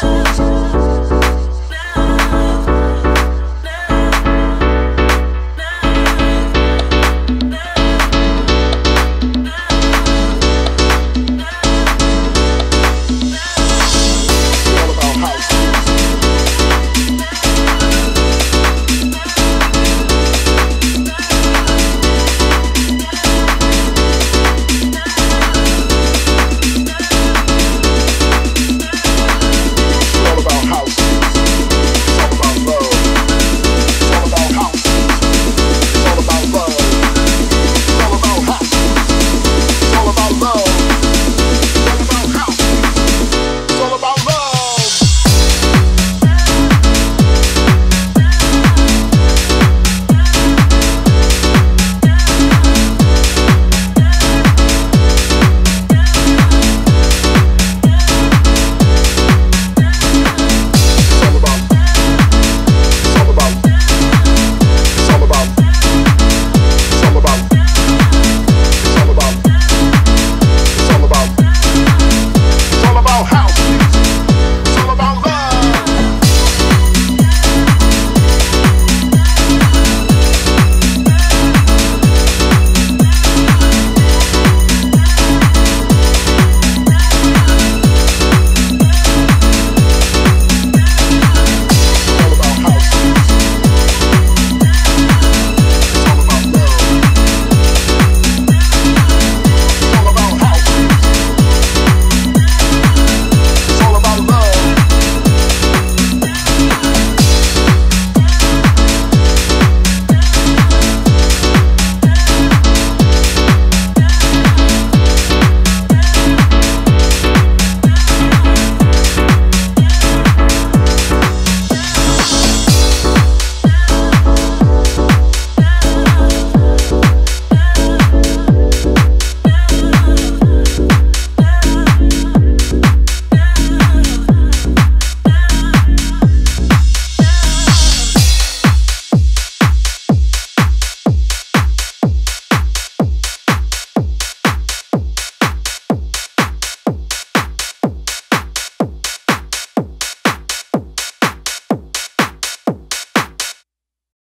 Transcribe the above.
corazón.